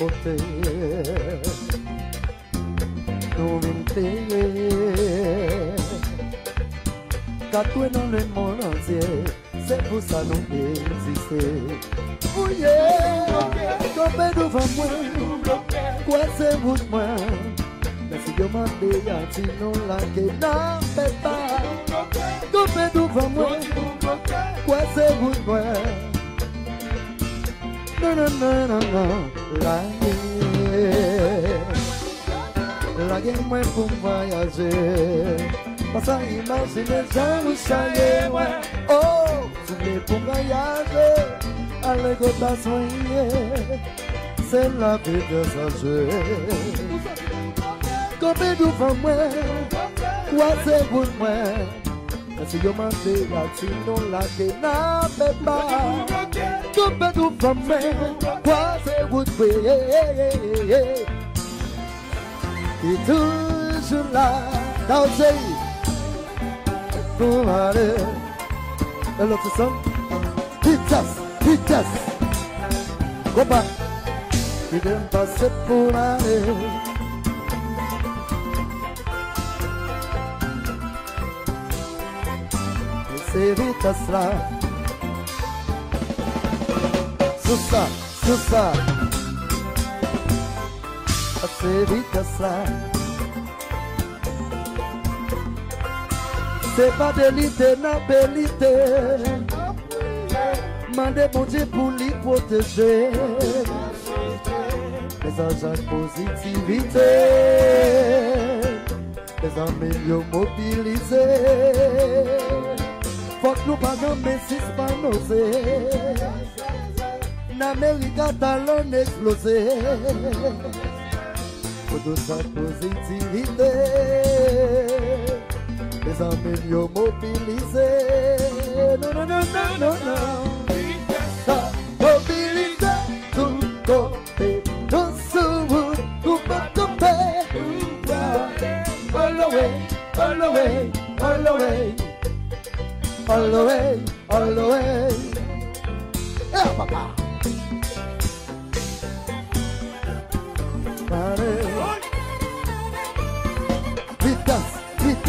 ποτέ Cuvintele Ca tu în ale morazie Se pusa nu existe Uie, cope nu va mă Coase mult mă Dar si eu mă de ea Ținu la che n-am pe ta Cope nu va mă Coase mult mă Na na na na na Lage, lage mwen pou mwayaje, Basan iman se mwen jan mwen chanye, Oh, se mwen pou mwayaje, Ale kota sonye, Se la vide chanye, Kope di oufan mwen, Wase mwen mwen, see your man say that you know like a number Good battle from me Was a good way It is a lie Now say Come on I love the song Pictures, pictures Go back Idem passe por aí A tse vit a sran Sou sa, sou sa A tse vit a sran Se pa belite na belite Ma ne bonje pou li poteze E za jak pozitivite E za menyo mobilize Nou pa nan men sispanose, nan men ligat alon eksplose, kodo sa pozitivite, bezan men yo mobilize, nan nan nan nan nan nan.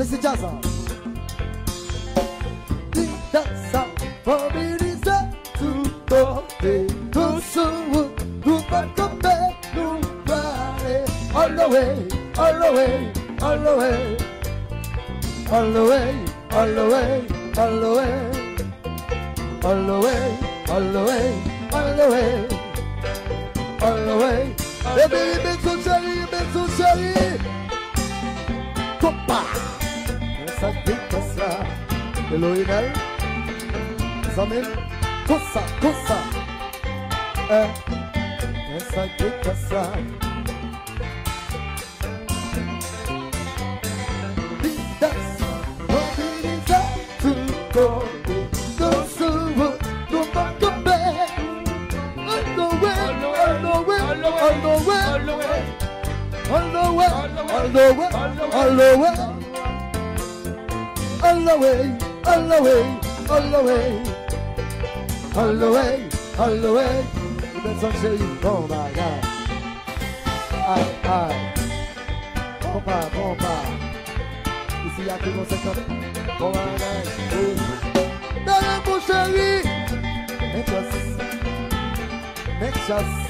sisijaza itasa all the way all the way all the way all the way all the way all the way all the way all the way all the way all the way baby you've been so sorry you've been E sa di tas la E lo i bel Zanil Kossa, kossa E eh, eh, sa di tas la all the way, all the way, all the way, all the way. That song say, oh my God, aye, You see, i Ici y'a que mon secteur, oh my God. Donnez-moi chérie, make us, make us.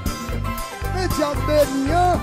Richard Bernier.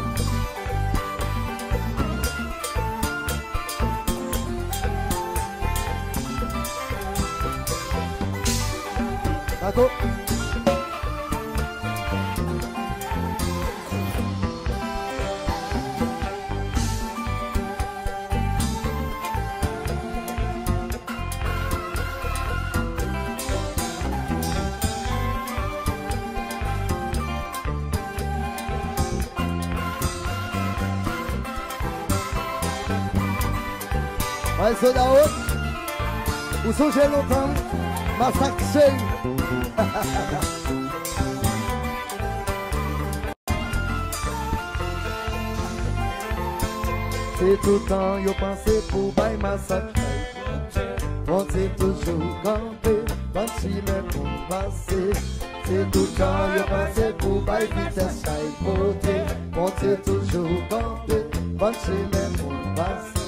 Masak chen Se tou tan yo panse pou bay masak chen Ponte toujou kante, panche men moun vase Se tou tan yo panse pou bay vites chay pote Ponte toujou kante, panche men moun vase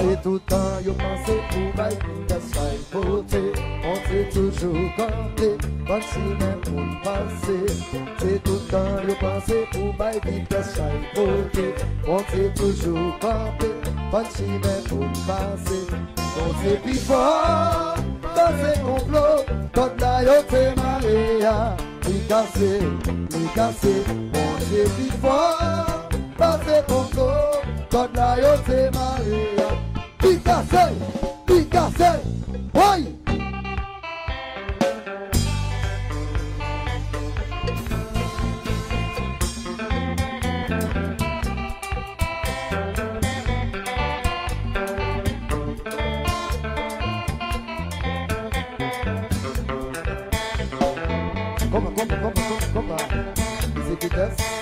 C'est tout le temps, yo pensé pour bail, qu'elle soit beauté. On sait toujours compter, pas si même pour passer. C'est tout le temps, yo pensé pour bail, qu'elle beauté. On sait toujours compter, pas si même pour passer. On sait plus fort, dans ces complots, quand la yo te maria. Ah, ni cassé, ni cassé, on sait plus fort, dans ces complots, quand la yo te maria. Ah. cacei, me sei, oi! Como, como, como, como, como, como, como, como, como,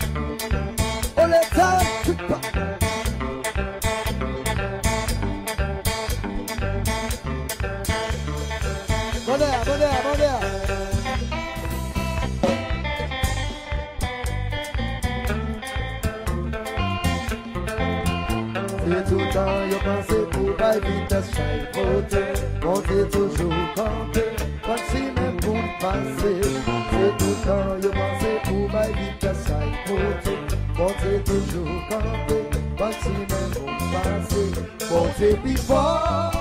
temps, yo pensé pour la vitesse chaque côté. On toujours campé, pas si même pour passer. C'est tout le temps, yo pensé pour la vitesse chaque côté. On toujours campé, pas si même pour passer. Bon, c'est plus fort,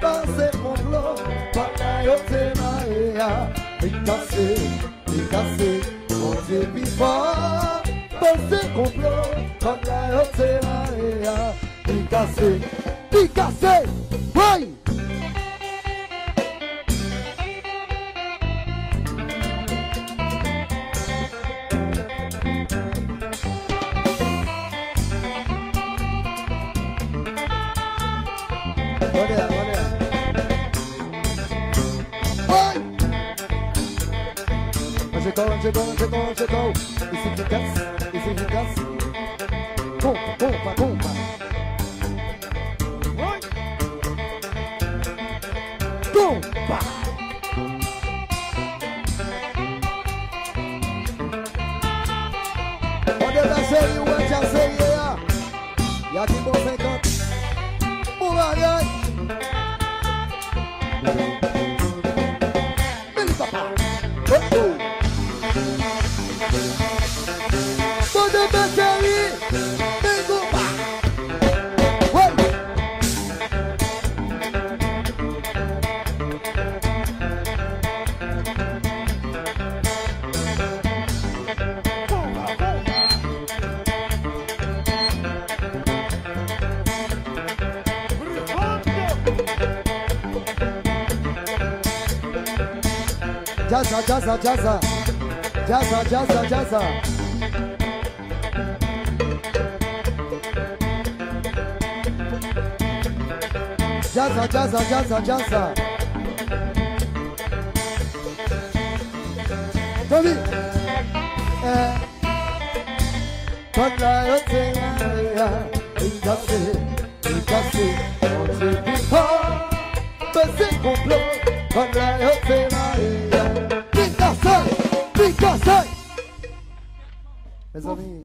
passer mon blog, pas qu'à yo te maria. Picassé, picassé, bon, c'est plus fort, passer mon blog, pas qu'à yo te maria. Picassê, assim, Picassê, assim, vai! Olha, olha. Vai! Chegou, chegou, chegou, chegou. Esse Picassê, esse Picassê. Bomba, bomba, bomba. jaza jaza jaza jaza jaza jaza jaza jaza jaza eh. Gostei! Resolvi.